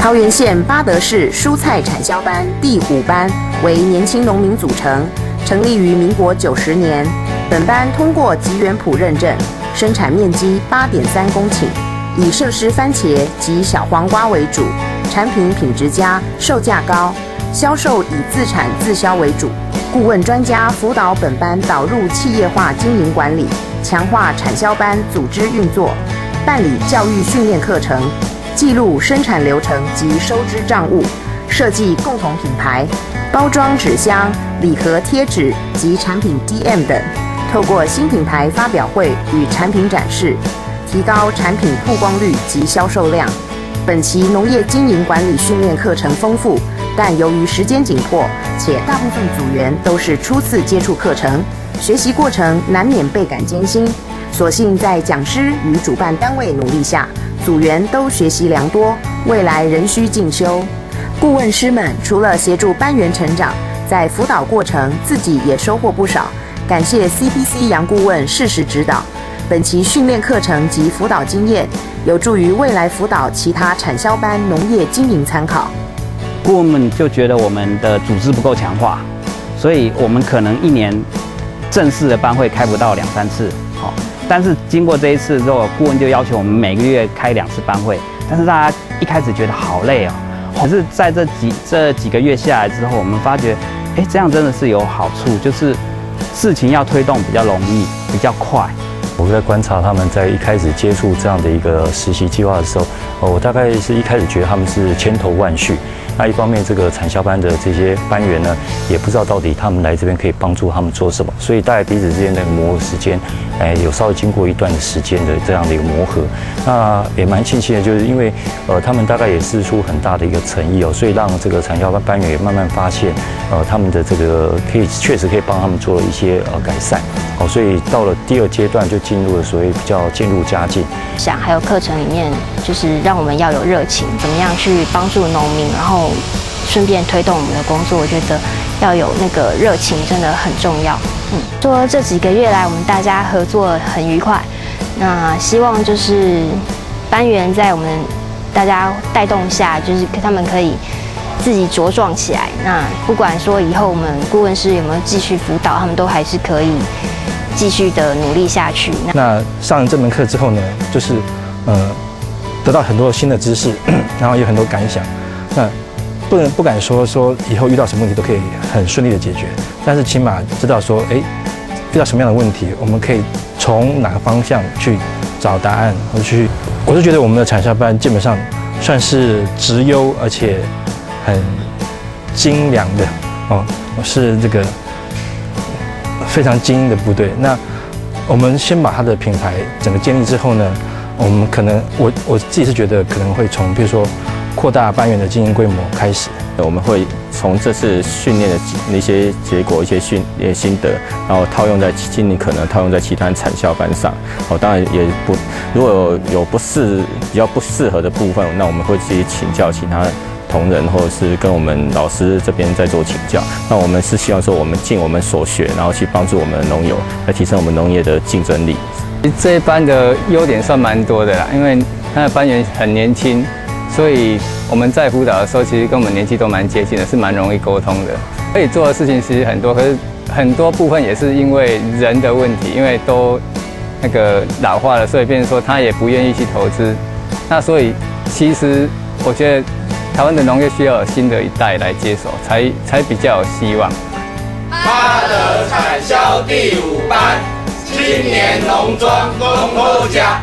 桃园县八德市蔬菜产销班第五班为年轻农民组成，成立于民国九十年。本班通过吉园普认证，生产面积八点三公顷，以设施番茄及小黄瓜为主，产品品质佳，售价高，销售以自产自销为主。顾问专家辅导本班导入企业化经营管理，强化产销班组织运作，办理教育训练课程，记录生产流程及收支账务，设计共同品牌、包装纸箱、礼盒贴纸及产品 DM 等。透过新品牌发表会与产品展示，提高产品曝光率及销售量。本期农业经营管理训练课程丰富。但由于时间紧迫，且大部分组员都是初次接触课程，学习过程难免倍感艰辛。所幸在讲师与主办单位努力下，组员都学习良多，未来仍需进修。顾问师们除了协助班员成长，在辅导过程自己也收获不少。感谢 CPC 杨顾问适时指导，本期训练课程及辅导经验，有助于未来辅导其他产销班农业经营参考。顾问们就觉得我们的组织不够强化，所以我们可能一年正式的班会开不到两三次，好。但是经过这一次之后，顾问就要求我们每个月开两次班会。但是大家一开始觉得好累哦，可是在这几这几个月下来之后，我们发觉，哎，这样真的是有好处，就是事情要推动比较容易，比较快。我在观察他们在一开始接触这样的一个实习计划的时候，我大概是一开始觉得他们是千头万绪。那一方面，这个产销班的这些班员呢，也不知道到底他们来这边可以帮助他们做什么，所以大家彼此之间的磨时间，哎，有稍微经过一段的时间的这样的一个磨合。那也蛮庆幸的，就是因为呃，他们大概也是出很大的一个诚意哦，所以让这个产销班班员也慢慢发现，呃，他们的这个可以确实可以帮他们做了一些呃改善。哦，所以到了第二阶段就进入了所谓比较渐入佳境。想还有课程里面，就是让我们要有热情，怎么样去帮助农民，然后顺便推动我们的工作。我觉得要有那个热情真的很重要。说这几个月来我们大家合作很愉快，那希望就是班员在我们大家带动下，就是他们可以自己茁壮起来。那不管说以后我们顾问师有没有继续辅导，他们都还是可以。继续的努力下去。那上了这门课之后呢，就是呃，得到很多新的知识，然后有很多感想。那不能不敢说说以后遇到什么问题都可以很顺利的解决，但是起码知道说，哎，遇到什么样的问题，我们可以从哪个方向去找答案，或者去。我是觉得我们的产销班基本上算是直优，而且很精良的哦，是这个。非常精英的部队。那我们先把它的品牌整个建立之后呢，我们可能我我自己是觉得可能会从比如说扩大班员的经营规模开始。我们会从这次训练的那些结果、一些训练心得，然后套用在今年可能套用在其他产销班上。哦，当然也不如果有不适比较不适合的部分，那我们会直接请教其他。同仁或者是跟我们老师这边在做请教，那我们是希望说我们尽我们所学，然后去帮助我们的农友来提升我们农业的竞争力。这一班的优点算蛮多的啦，因为他的班员很年轻，所以我们在辅导的时候，其实跟我们年纪都蛮接近的，是蛮容易沟通的。可以做的事情其实很多，可是很多部分也是因为人的问题，因为都那个老化了，所以变成说他也不愿意去投资。那所以其实我觉得。台湾的农业需要新的一代来接手，才才比较有希望。八德产销第五班，青年农庄恭候家。